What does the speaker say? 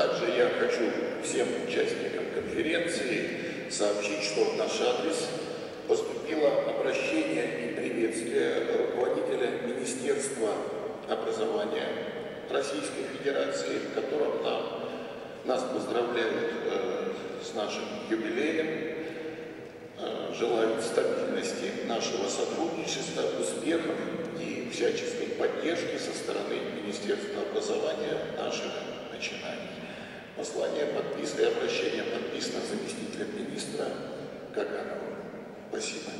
также я хочу всем участникам конференции сообщить, что в наш адрес поступило обращение и приветствие руководителя Министерства образования Российской Федерации, в котором нам, нас поздравляют э, с нашим юбилеем, э, желают стабильности нашего сотрудничества, успехов и всяческой поддержки со стороны Министерства образования наших начинаний. Послание подписано обращение подписано заместителем министра Кагановым. Спасибо.